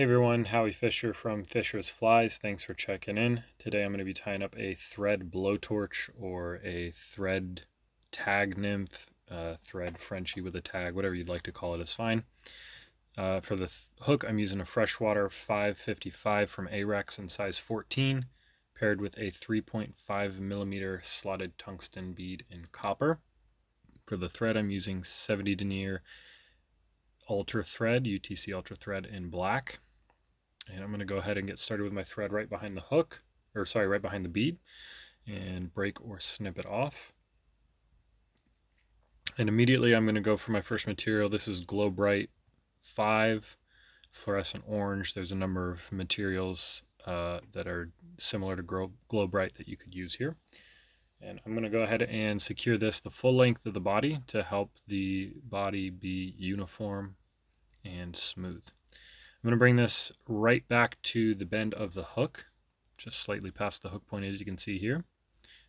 Hey everyone, Howie Fischer from Fischer's Flies. Thanks for checking in. Today I'm going to be tying up a thread blowtorch or a thread tag nymph, uh, thread Frenchie with a tag, whatever you'd like to call it is fine. Uh, for the th hook, I'm using a freshwater 555 from Ahrex in size 14, paired with a 3.5 millimeter slotted tungsten bead in copper. For the thread, I'm using 70 denier Ultra Thread, UTC Ultra Thread in black. And I'm going to go ahead and get started with my thread right behind the hook, or sorry, right behind the bead, and break or snip it off. And immediately I'm going to go for my first material. This is Glo-Brite 5 fluorescent orange. There's a number of materials uh, that are similar to Glow, Glo-Brite that you could use here. And I'm going to go ahead and secure this the full length of the body to help the body be uniform and smooth. I'm going to bring this right back to the bend of the hook, just slightly past the hook point as you can see here, and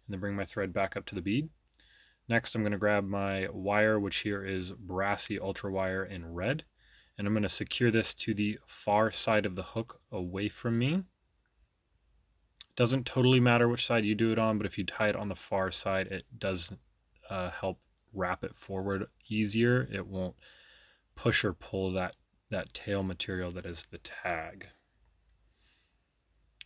then bring my thread back up to the bead. Next, I'm going to grab my wire, which here is Brassie ultra wire in red, and I'm going to secure this to the far side of the hook away from me. Doesn't totally matter which side you do it on, but if you tie it on the far side, it does uh, help wrap it forward easier. It won't push or pull that, that tail material that is the tag.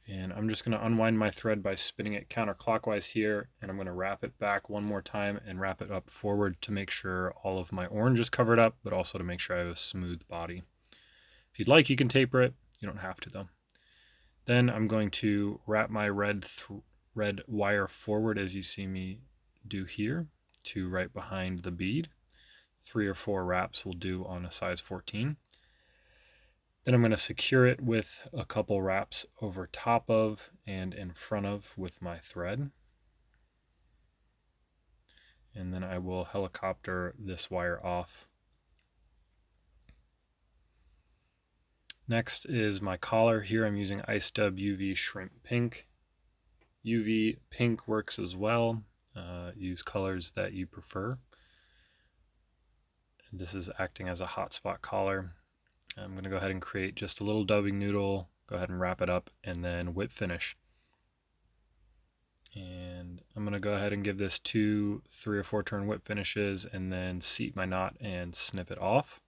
And I'm just going to unwind my thread by spinning it counterclockwise here, and I'm going to wrap it back one more time and wrap it up forward to make sure all of my orange is covered up, but also to make sure I have a smooth body. If you'd like, you can taper it. You don't have to though. Then I'm going to wrap my red red wire forward as you see me do here to right behind the bead three or four wraps will do on a size 14. Then I'm going to secure it with a couple wraps over top of and in front of with my thread. And then I will helicopter this wire off. Next is my collar. Here I'm using Ice Dub UV Shrimp Pink. UV Pink works as well. Uh, use colors that you prefer. This is acting as a hotspot collar. I'm going to go ahead and create just a little dubbing noodle, go ahead and wrap it up, and then whip finish. And I'm going to go ahead and give this two, three or four turn whip finishes, and then seat my knot and snip it off.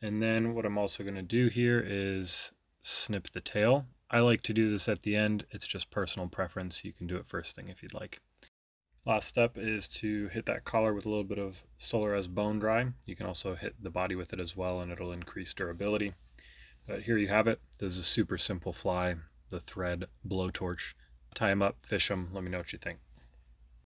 And then what I'm also going to do here is snip the tail. I like to do this at the end. It's just personal preference. You can do it first thing if you'd like. Last step is to hit that collar with a little bit of Solarez Bone Dry. You can also hit the body with it as well and it'll increase durability. But here you have it. This is a super simple fly, the thread blowtorch. Tie them up, fish them, let me know what you think.